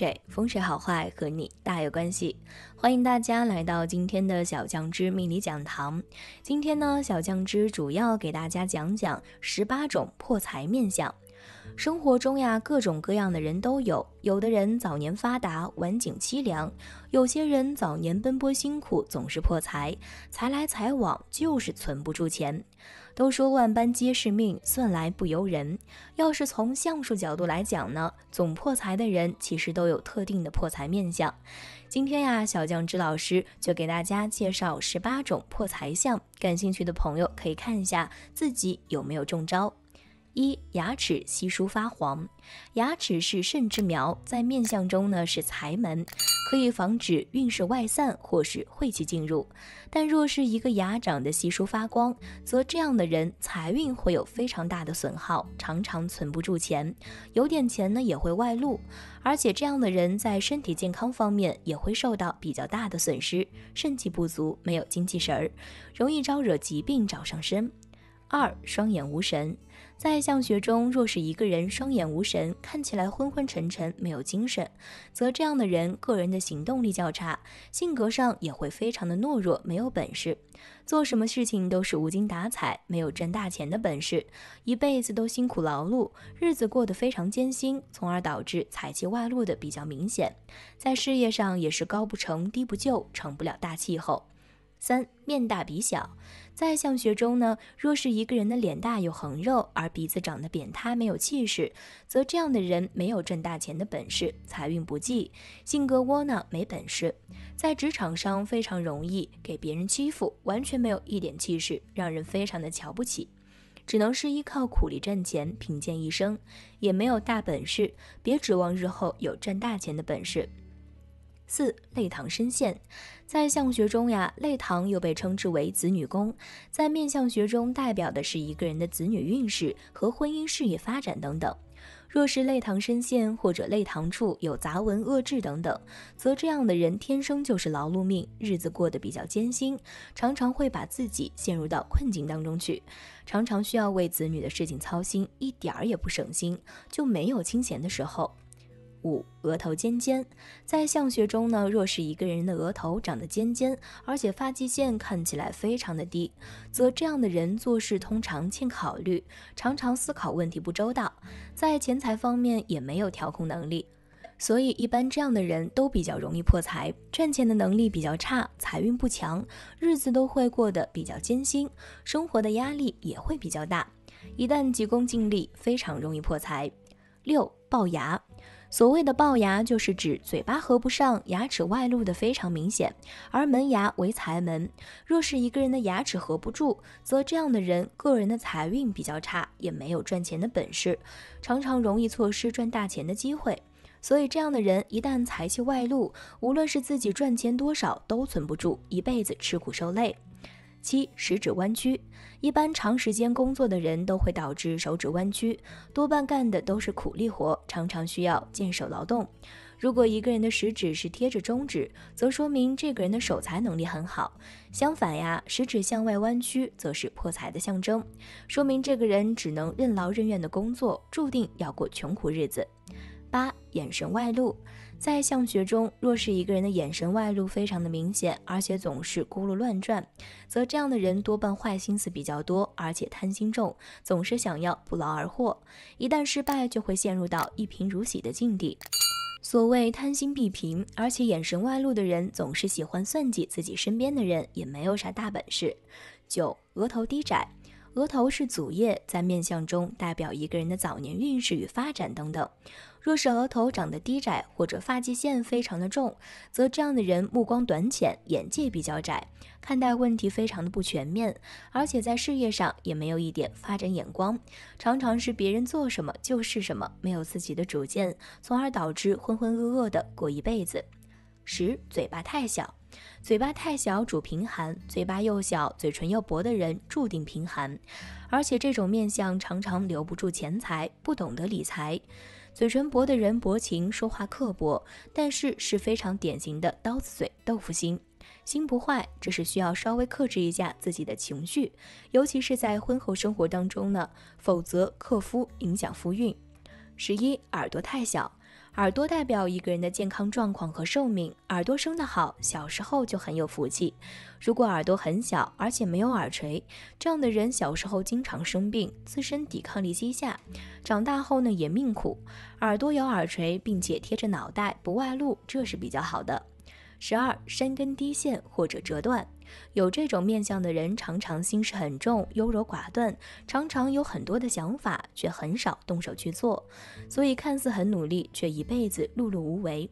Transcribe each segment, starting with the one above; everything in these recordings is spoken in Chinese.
水，风水好坏和你大有关系。欢迎大家来到今天的小酱汁命理讲堂。今天呢，小酱汁主要给大家讲讲十八种破财面相。生活中呀，各种各样的人都有。有的人早年发达，晚景凄凉；有些人早年奔波辛苦，总是破财，财来财往，就是存不住钱。都说万般皆是命，算来不由人。要是从相术角度来讲呢，总破财的人其实都有特定的破财面相。今天呀，小酱汁老师就给大家介绍十八种破财相，感兴趣的朋友可以看一下自己有没有中招。一牙齿稀疏发黄，牙齿是肾之苗，在面相中呢是财门，可以防止运势外散或是晦气进入。但若是一个牙长得稀疏发光，则这样的人财运会有非常大的损耗，常常存不住钱，有点钱呢也会外露，而且这样的人在身体健康方面也会受到比较大的损失，肾气不足，没有精气神儿，容易招惹疾病找上身。二双眼无神，在相学中，若是一个人双眼无神，看起来昏昏沉沉，没有精神，则这样的人个人的行动力较差，性格上也会非常的懦弱，没有本事，做什么事情都是无精打采，没有挣大钱的本事，一辈子都辛苦劳碌，日子过得非常艰辛，从而导致财气外露的比较明显，在事业上也是高不成低不就，成不了大气候。三面大鼻小，在相学中呢，若是一个人的脸大有横肉，而鼻子长得扁塌没有气势，则这样的人没有挣大钱的本事，财运不济，性格窝囊没本事，在职场上非常容易给别人欺负，完全没有一点气势，让人非常的瞧不起，只能是依靠苦力挣钱，贫贱一生，也没有大本事，别指望日后有挣大钱的本事。四泪堂深陷，在相学中呀，泪堂又被称之为子女宫，在面相学中代表的是一个人的子女运势和婚姻事业发展等等。若是泪堂深陷或者泪堂处有杂文恶痣等等，则这样的人天生就是劳碌命，日子过得比较艰辛，常常会把自己陷入到困境当中去，常常需要为子女的事情操心，一点儿也不省心，就没有清闲的时候。五额头尖尖，在相学中呢，若是一个人的额头长得尖尖，而且发际线看起来非常的低，则这样的人做事通常欠考虑，常常思考问题不周到，在钱财方面也没有调控能力，所以一般这样的人都比较容易破财，赚钱的能力比较差，财运不强，日子都会过得比较艰辛，生活的压力也会比较大，一旦急功近利，非常容易破财。六龅牙。所谓的龅牙，就是指嘴巴合不上，牙齿外露的非常明显。而门牙为财门，若是一个人的牙齿合不住，则这样的人个人的财运比较差，也没有赚钱的本事，常常容易错失赚大钱的机会。所以这样的人一旦财气外露，无论是自己赚钱多少都存不住，一辈子吃苦受累。七食指弯曲，一般长时间工作的人都会导致手指弯曲，多半干的都是苦力活，常常需要健手劳动。如果一个人的食指是贴着中指，则说明这个人的守财能力很好。相反呀，食指向外弯曲，则是破财的象征，说明这个人只能任劳任怨的工作，注定要过穷苦日子。八眼神外露，在相学中，若是一个人的眼神外露非常的明显，而且总是咕噜乱转，则这样的人多半坏心思比较多，而且贪心重，总是想要不劳而获，一旦失败就会陷入到一贫如洗的境地。所谓贪心必贫，而且眼神外露的人总是喜欢算计自己身边的人，也没有啥大本事。九额头低窄。额头是祖业，在面相中代表一个人的早年运势与发展等等。若是额头长得低窄，或者发际线非常的重，则这样的人目光短浅，眼界比较窄，看待问题非常的不全面，而且在事业上也没有一点发展眼光，常常是别人做什么就是什么，没有自己的主见，从而导致浑浑噩噩的过一辈子。十，嘴巴太小。嘴巴太小主贫寒，嘴巴又小、嘴唇又薄的人注定贫寒，而且这种面相常常留不住钱财，不懂得理财。嘴唇薄的人薄情，说话刻薄，但是是非常典型的刀子嘴豆腐心，心不坏，只是需要稍微克制一下自己的情绪，尤其是在婚后生活当中呢，否则克夫影响夫运。十一耳朵太小。耳朵代表一个人的健康状况和寿命，耳朵生得好，小时候就很有福气。如果耳朵很小，而且没有耳垂，这样的人小时候经常生病，自身抵抗力低下，长大后呢也命苦。耳朵有耳垂，并且贴着脑袋不外露，这是比较好的。十二，山根低陷或者折断。有这种面相的人，常常心事很重，优柔寡断，常常有很多的想法，却很少动手去做，所以看似很努力，却一辈子碌碌无为。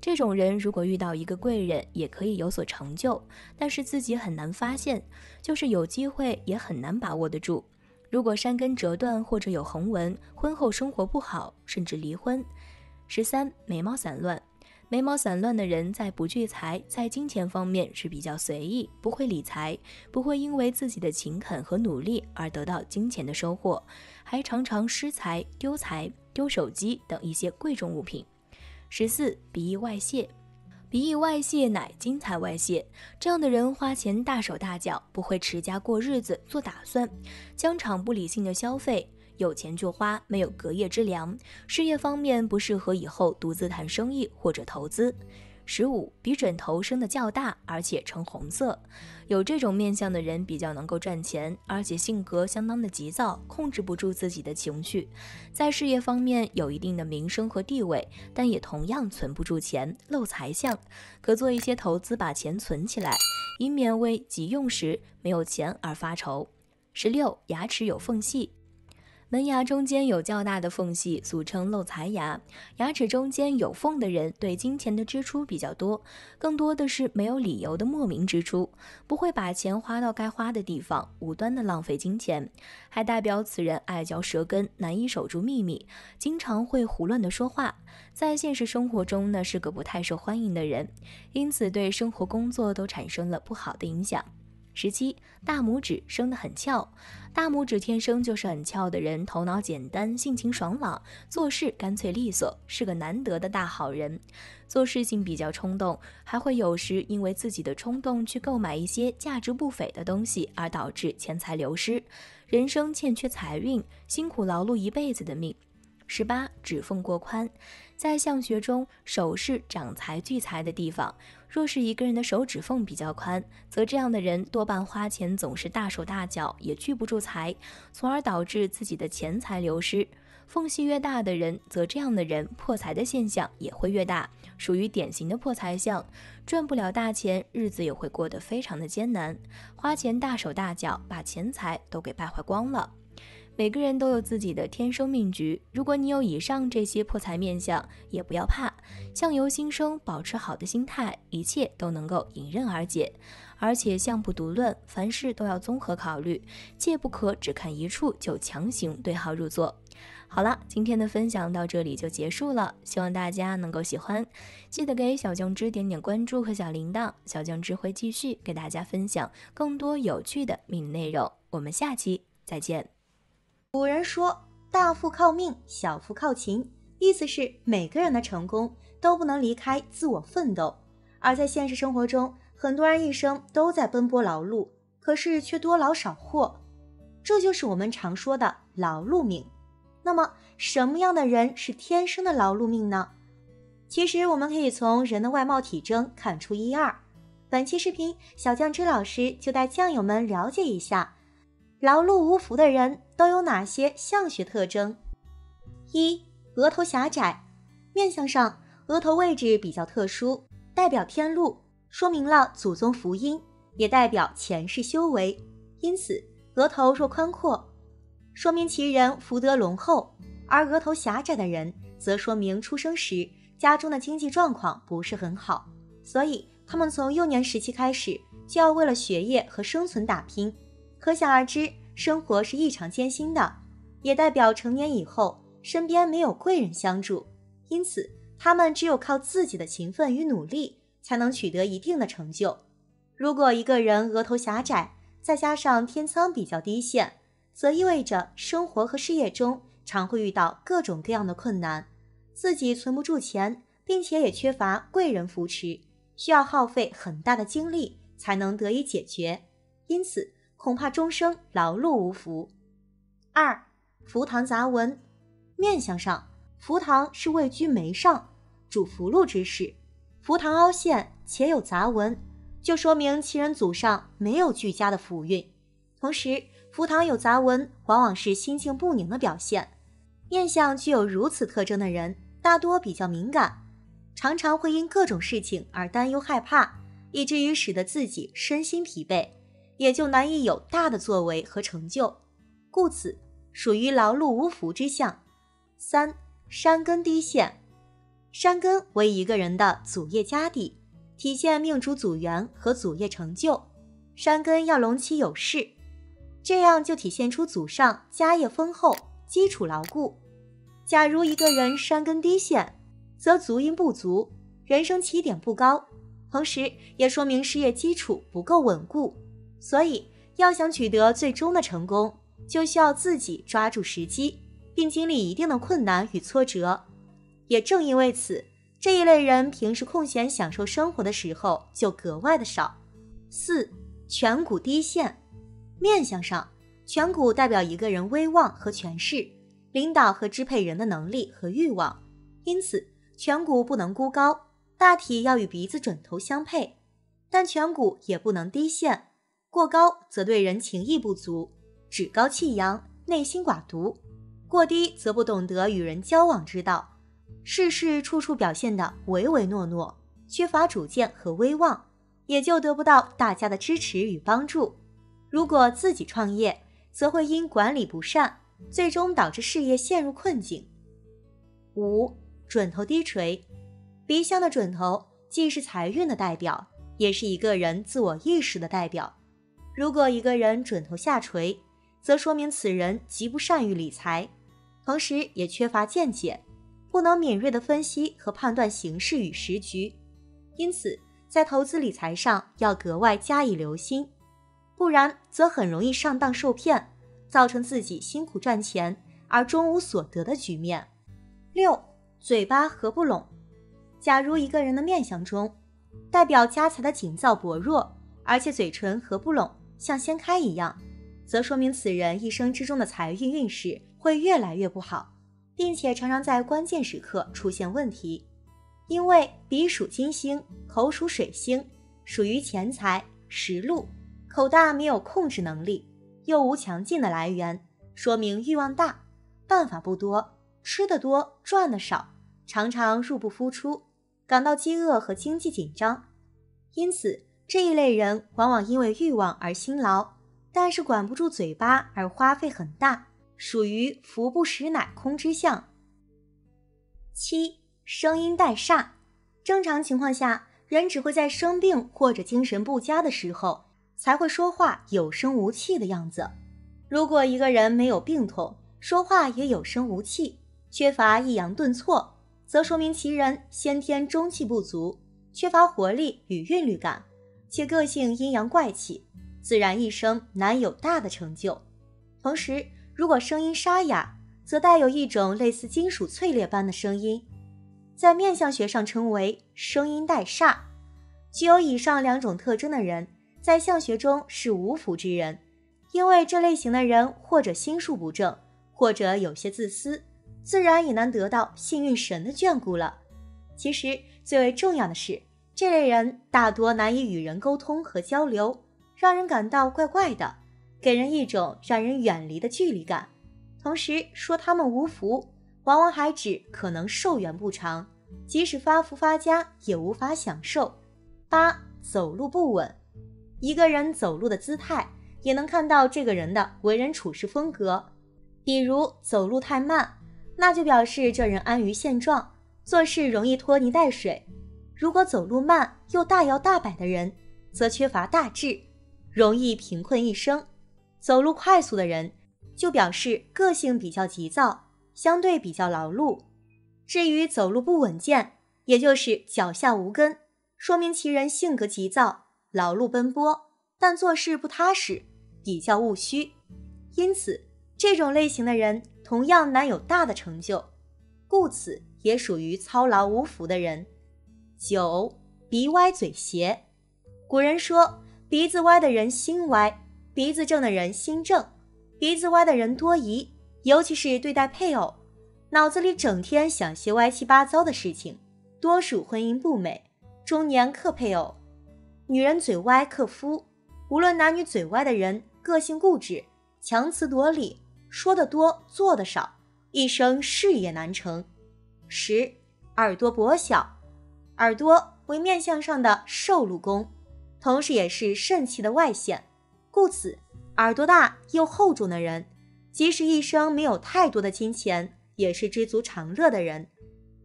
这种人如果遇到一个贵人，也可以有所成就，但是自己很难发现，就是有机会也很难把握得住。如果山根折断或者有横纹，婚后生活不好，甚至离婚。十三，眉毛散乱。眉毛散乱的人，在不聚财，在金钱方面是比较随意，不会理财，不会因为自己的勤恳和努力而得到金钱的收获，还常常失财、丢财、丢手机等一些贵重物品。十四，鼻翼外泄，鼻翼外泄乃金财外泄，这样的人花钱大手大脚，不会持家过日子做打算，将场不理性的消费。有钱就花，没有隔夜之粮。事业方面不适合以后独自谈生意或者投资。十五，比枕头生的较大，而且呈红色。有这种面相的人比较能够赚钱，而且性格相当的急躁，控制不住自己的情绪。在事业方面有一定的名声和地位，但也同样存不住钱，漏财相。可做一些投资，把钱存起来，以免为急用时没有钱而发愁。十六，牙齿有缝隙。门牙中间有较大的缝隙，俗称漏财牙。牙齿中间有缝的人，对金钱的支出比较多，更多的是没有理由的莫名支出，不会把钱花到该花的地方，无端的浪费金钱，还代表此人爱嚼舌根，难以守住秘密，经常会胡乱的说话，在现实生活中呢是个不太受欢迎的人，因此对生活工作都产生了不好的影响。十七，大拇指生得很翘，大拇指天生就是很翘的人，头脑简单，性情爽朗，做事干脆利索，是个难得的大好人。做事情比较冲动，还会有时因为自己的冲动去购买一些价值不菲的东西，而导致钱财流失，人生欠缺财运，辛苦劳碌一辈子的命。十八，指缝过宽，在相学中，手是长财聚财的地方。若是一个人的手指缝比较宽，则这样的人多半花钱总是大手大脚，也聚不住财，从而导致自己的钱财流失。缝隙越大的人，则这样的人破财的现象也会越大，属于典型的破财相，赚不了大钱，日子也会过得非常的艰难，花钱大手大脚，把钱财都给败坏光了。每个人都有自己的天生命局，如果你有以上这些破财面相，也不要怕，相由心生，保持好的心态，一切都能够迎刃而解。而且相不独论，凡事都要综合考虑，切不可只看一处就强行对号入座。好了，今天的分享到这里就结束了，希望大家能够喜欢，记得给小酱汁点点关注和小铃铛，小酱汁会继续给大家分享更多有趣的命理内容。我们下期再见。古人说：“大富靠命，小富靠勤。”意思是每个人的成功都不能离开自我奋斗。而在现实生活中，很多人一生都在奔波劳碌，可是却多劳少获，这就是我们常说的劳碌命。那么，什么样的人是天生的劳碌命呢？其实，我们可以从人的外貌体征看出一二。本期视频，小酱汁老师就带酱友们了解一下。劳碌无福的人都有哪些相学特征？一、额头狭窄，面相上额头位置比较特殊，代表天禄，说明了祖宗福音，也代表前世修为。因此，额头若宽阔，说明其人福德隆厚；而额头狭窄的人，则说明出生时家中的经济状况不是很好，所以他们从幼年时期开始就要为了学业和生存打拼。可想而知，生活是异常艰辛的，也代表成年以后身边没有贵人相助，因此他们只有靠自己的勤奋与努力，才能取得一定的成就。如果一个人额头狭窄，再加上天仓比较低陷，则意味着生活和事业中常会遇到各种各样的困难，自己存不住钱，并且也缺乏贵人扶持，需要耗费很大的精力才能得以解决。因此。恐怕终生劳碌无福。二，福堂杂文，面相上福堂是位居眉上，主福禄之事。福堂凹陷且有杂纹，就说明其人祖上没有俱佳的福运。同时，福堂有杂纹，往往是心境不宁的表现。面相具有如此特征的人，大多比较敏感，常常会因各种事情而担忧害怕，以至于使得自己身心疲惫，也就难以有大的作为和成就。故此，属于劳碌无福之相。三山根低陷，山根为一个人的祖业家底，体现命主祖源和祖业成就。山根要隆起有势，这样就体现出祖上家业丰厚。基础牢固。假如一个人山根低陷，则足音不足，人生起点不高，同时也说明事业基础不够稳固。所以，要想取得最终的成功，就需要自己抓住时机，并经历一定的困难与挫折。也正因为此，这一类人平时空闲享受生活的时候就格外的少。四颧骨低陷，面相上。颧骨代表一个人威望和权势，领导和支配人的能力和欲望，因此颧骨不能孤高，大体要与鼻子准头相配，但颧骨也不能低陷，过高则对人情义不足，趾高气扬，内心寡独；过低则不懂得与人交往之道，事事处处表现的唯唯诺诺，缺乏主见和威望，也就得不到大家的支持与帮助。如果自己创业，则会因管理不善，最终导致事业陷入困境。五准头低垂，鼻相的准头既是财运的代表，也是一个人自我意识的代表。如果一个人准头下垂，则说明此人极不善于理财，同时也缺乏见解，不能敏锐地分析和判断形势与时局。因此，在投资理财上要格外加以留心。不然则很容易上当受骗，造成自己辛苦赚钱而终无所得的局面。六，嘴巴合不拢。假如一个人的面相中代表家财的紧造薄弱，而且嘴唇合不拢，像掀开一样，则说明此人一生之中的财运运势会越来越不好，并且常常在关键时刻出现问题。因为鼻属金星，口属水星，属于钱财食禄。口大没有控制能力，又无强劲的来源，说明欲望大，办法不多，吃的多，赚的少，常常入不敷出，感到饥饿和经济紧张。因此，这一类人往往因为欲望而辛劳，但是管不住嘴巴而花费很大，属于福不食乃空之相。七，声音带煞。正常情况下，人只会在生病或者精神不佳的时候。才会说话有声无气的样子。如果一个人没有病痛，说话也有声无气，缺乏抑扬顿挫，则说明其人先天中气不足，缺乏活力与韵律感，且个性阴阳怪气，自然一生难有大的成就。同时，如果声音沙哑，则带有一种类似金属脆裂般的声音，在面相学上称为声音带煞。具有以上两种特征的人。在相学中是无福之人，因为这类型的人或者心术不正，或者有些自私，自然也难得到幸运神的眷顾了。其实最为重要的是，这类人大多难以与人沟通和交流，让人感到怪怪的，给人一种让人远离的距离感。同时说他们无福，往往还指可能寿元不长，即使发福发家也无法享受。八走路不稳。一个人走路的姿态，也能看到这个人的为人处事风格。比如走路太慢，那就表示这人安于现状，做事容易拖泥带水。如果走路慢又大摇大摆的人，则缺乏大志，容易贫困一生。走路快速的人，就表示个性比较急躁，相对比较劳碌。至于走路不稳健，也就是脚下无根，说明其人性格急躁。劳碌奔波，但做事不踏实，比较务虚，因此这种类型的人同样难有大的成就，故此也属于操劳无福的人。九，鼻歪嘴斜。古人说，鼻子歪的人心歪，鼻子正的人心正。鼻子歪的人多疑，尤其是对待配偶，脑子里整天想些歪七八糟的事情，多数婚姻不美，中年克配偶。女人嘴歪克夫，无论男女，嘴歪的人个性固执，强词夺理，说的多，做的少，一生事业难成。十，耳朵薄小，耳朵为面相上的受禄宫，同时也是肾气的外显，故此耳朵大又厚重的人，即使一生没有太多的金钱，也是知足常乐的人；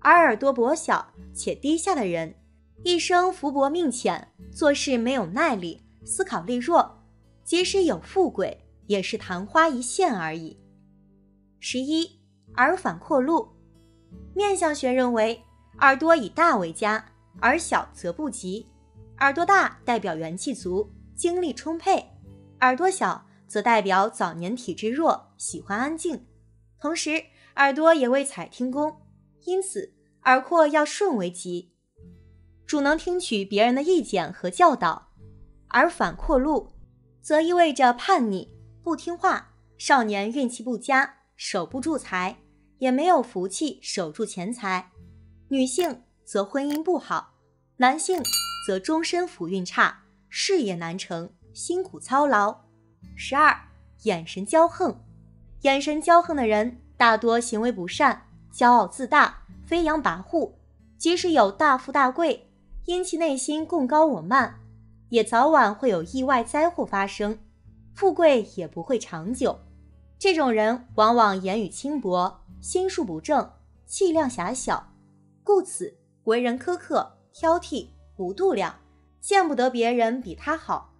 而耳朵薄小且低下的人。一生福薄命浅，做事没有耐力，思考力弱，即使有富贵，也是昙花一现而已。十一，耳反阔路，面相学认为，耳朵以大为佳，耳小则不及。耳朵大代表元气足，精力充沛；耳朵小则代表早年体质弱，喜欢安静。同时，耳朵也为采听宫，因此耳廓要顺为吉。主能听取别人的意见和教导，而反阔路，则意味着叛逆、不听话。少年运气不佳，守不住财，也没有福气守住钱财。女性则婚姻不好，男性则终身福运差，事业难成，辛苦操劳。十二，眼神骄横，眼神骄横的人大多行为不善，骄傲自大，飞扬跋扈，即使有大富大贵。因其内心共高我慢，也早晚会有意外灾祸发生，富贵也不会长久。这种人往往言语轻薄，心术不正，气量狭小，故此为人苛刻、挑剔、无度量，见不得别人比他好，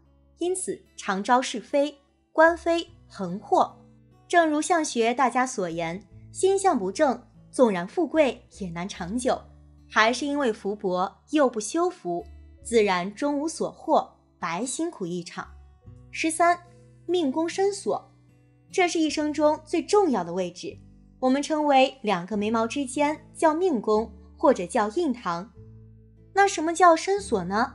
因此常招是非、官非、横祸。正如相学大家所言，心相不正，纵然富贵也难长久。还是因为福薄又不修福，自然终无所获，白辛苦一场。十三，命宫深锁，这是一生中最重要的位置，我们称为两个眉毛之间叫命宫，或者叫印堂。那什么叫深锁呢？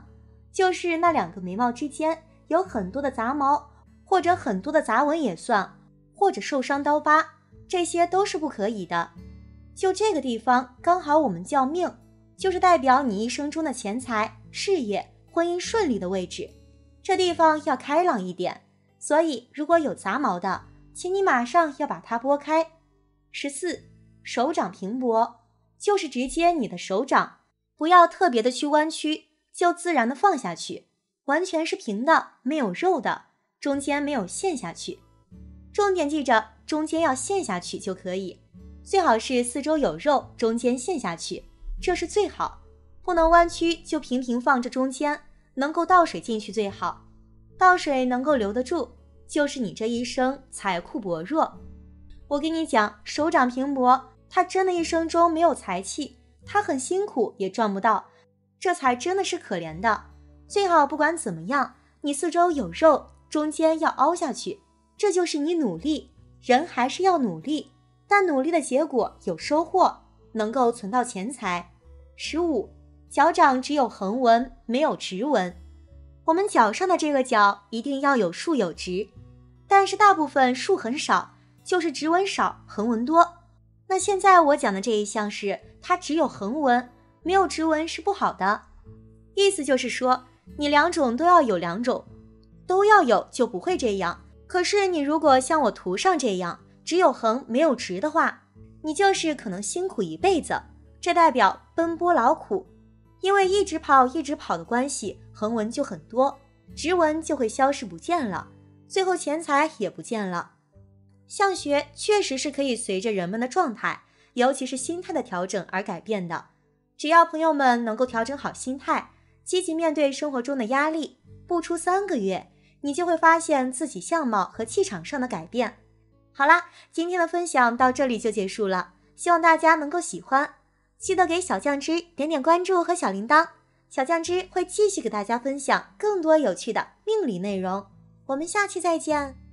就是那两个眉毛之间有很多的杂毛，或者很多的杂纹也算，或者受伤刀疤，这些都是不可以的。就这个地方，刚好我们叫命。就是代表你一生中的钱财、事业、婚姻顺利的位置，这地方要开朗一点。所以，如果有杂毛的，请你马上要把它拨开。十四，手掌平薄，就是直接你的手掌，不要特别的去弯曲，就自然的放下去，完全是平的，没有肉的，中间没有陷下去。重点记着，中间要陷下去就可以，最好是四周有肉，中间陷下去。这是最好，不能弯曲就平平放着，中间能够倒水进去最好，倒水能够留得住，就是你这一生财库薄弱。我跟你讲，手掌平薄，他真的一生中没有财气，他很辛苦也赚不到，这才真的是可怜的。最好不管怎么样，你四周有肉，中间要凹下去，这就是你努力，人还是要努力，但努力的结果有收获。能够存到钱财。十五，脚掌只有横纹，没有直纹。我们脚上的这个脚一定要有竖有直，但是大部分竖很少，就是直纹少，横纹多。那现在我讲的这一项是，它只有横纹，没有直纹是不好的。意思就是说，你两种都要有，两种都要有就不会这样。可是你如果像我图上这样，只有横没有直的话。你就是可能辛苦一辈子，这代表奔波劳苦，因为一直跑一直跑的关系，横纹就很多，直纹就会消失不见了，最后钱财也不见了。相学确实是可以随着人们的状态，尤其是心态的调整而改变的。只要朋友们能够调整好心态，积极面对生活中的压力，不出三个月，你就会发现自己相貌和气场上的改变。好啦，今天的分享到这里就结束了，希望大家能够喜欢，记得给小酱汁点点关注和小铃铛，小酱汁会继续给大家分享更多有趣的命理内容，我们下期再见。